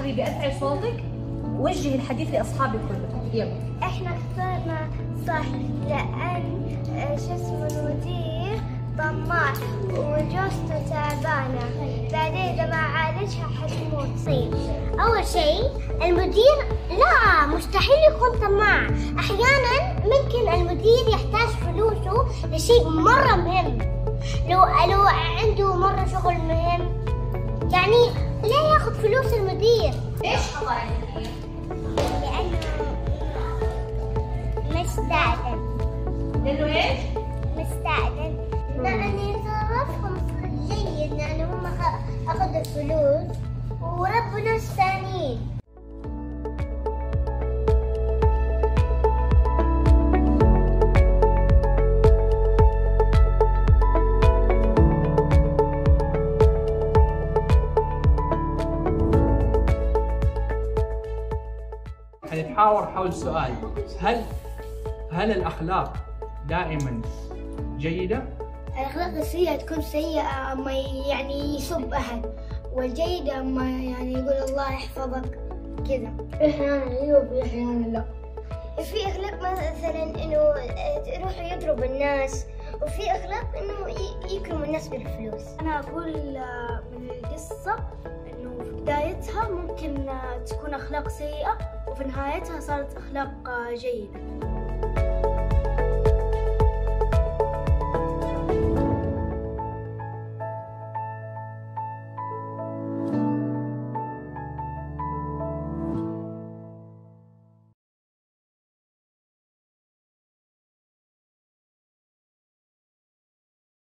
حبيبي ارفعي صوتك. وجهي الحديث لأصحابك كلهم. يلا. إحنا اخترنا صح لأن آه، شو اسمه المدير طماع وجوزته تعبانة. بعدين إذا ما عالجها حتموت طيب. أول شيء المدير لا مستحيل يكون طماع. أحيانا ممكن المدير لشيء مرة مهم. لو لو عنده مرة شغل مهم يعني لا ياخذ فلوس المدير. ليش خطأ المدير؟ لأنه مستعجل. لأنه إيش؟ مستعجل. لأن يتصرفهم جيد لأن هم أخ- أخذوا الفلوس وربوا ناس ثانيين حنتحاور حول سؤال. هل هل الأخلاق دائما جيدة؟ الأخلاق السيئة تكون سيئة أما يعني يسب أحد والجيدة أما يعني يقول الله يحفظك كذا. أحيانا أيوة وفي أحيانا لا. في أخلاق مثلا إنه يروح يضرب الناس. وفي أخلاق إنه ي- يكرم الناس بالفلوس. أنا أقول آه، من القصة إنه في بدايتها ممكن آه، تكون أخلاق سيئة وفي نهايتها صارت أخلاق جيدة.